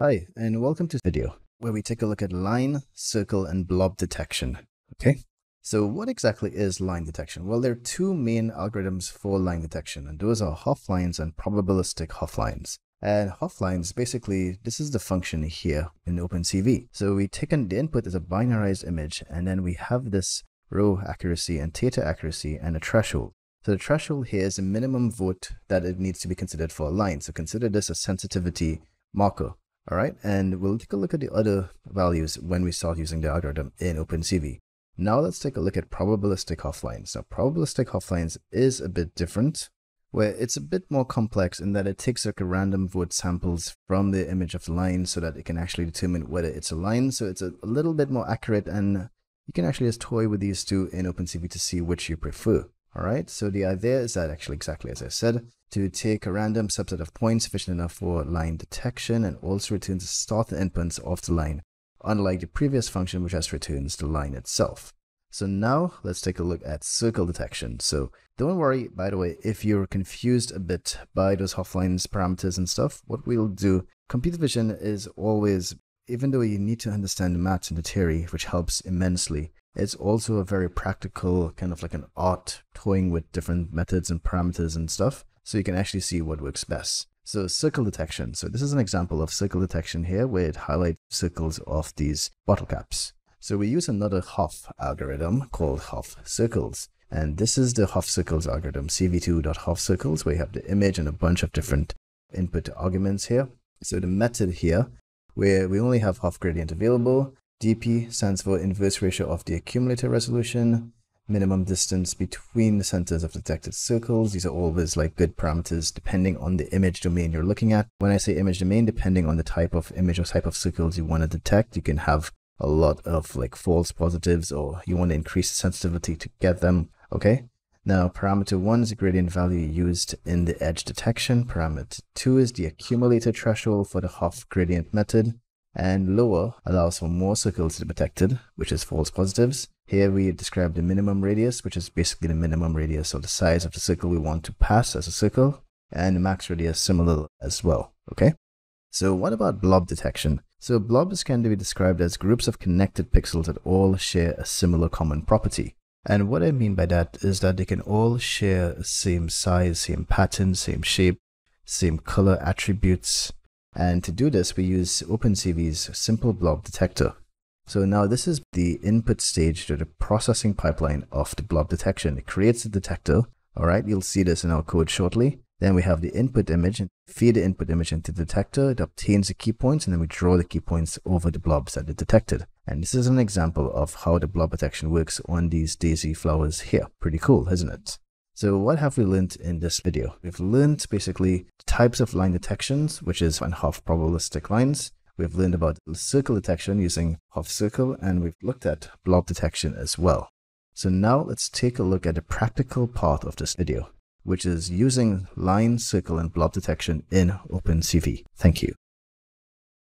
Hi, and welcome to this video where we take a look at line, circle, and blob detection. Okay, so what exactly is line detection? Well, there are two main algorithms for line detection, and those are HoughLines and probabilistic HoughLines. And HoughLines, basically, this is the function here in OpenCV. So we take in the input as a binarized image, and then we have this rho accuracy and theta accuracy and a threshold. So the threshold here is the minimum vote that it needs to be considered for a line. So consider this a sensitivity marker. All right, and we'll take a look at the other values when we start using the algorithm in OpenCV. Now let's take a look at probabilistic HoughLines. Now probabilistic HoughLines is a bit different, where it's a bit more complex in that it takes like a random vote samples from the image of the line so that it can actually determine whether it's a line. So it's a little bit more accurate and you can actually just toy with these two in OpenCV to see which you prefer. All right, so the idea is that actually exactly as I said, to take a random subset of points sufficient enough for line detection and also returns the starting endpoints of the line, unlike the previous function which has returns the line itself. So now let's take a look at circle detection. So don't worry, by the way, if you're confused a bit by those HoughLines parameters and stuff, what we'll do, computer vision is always, even though you need to understand the maths and the theory, which helps immensely, it's also a very practical kind of like an art toying with different methods and parameters and stuff so you can actually see what works best. So circle detection. So this is an example of circle detection here where it highlights circles of these bottle caps. So we use another Hough algorithm called Hough circles. And this is the Hough circles algorithm, cv2.Hough circles, where you have the image and a bunch of different input arguments here. So the method here, where we only have Hough gradient available, dp stands for inverse ratio of the accumulator resolution, minimum distance between the centers of detected circles. These are always like good parameters depending on the image domain you're looking at. When I say image domain, depending on the type of image or type of circles you want to detect, you can have a lot of like false positives or you want to increase the sensitivity to get them. Okay. Now, parameter one is the gradient value used in the edge detection. Parameter two is the accumulator threshold for the Hough gradient method and lower allows for more circles to be detected, which is false positives. Here we describe the minimum radius, which is basically the minimum radius of the size of the circle we want to pass as a circle, and the max radius similar as well, okay? So what about blob detection? So blobs can be described as groups of connected pixels that all share a similar common property. And what I mean by that is that they can all share same size, same pattern, same shape, same color attributes, and to do this, we use OpenCV's simple blob detector. So now this is the input stage to the processing pipeline of the blob detection. It creates the detector. All right, you'll see this in our code shortly. Then we have the input image and feed the input image into the detector. It obtains the key points and then we draw the key points over the blobs that it detected. And this is an example of how the blob detection works on these daisy flowers here. Pretty cool, isn't it? So what have we learned in this video? We've learned basically types of line detections, which is one Hough probabilistic lines. We've learned about circle detection using Hough circle, and we've looked at blob detection as well. So now let's take a look at the practical part of this video, which is using line, circle, and blob detection in OpenCV. Thank you.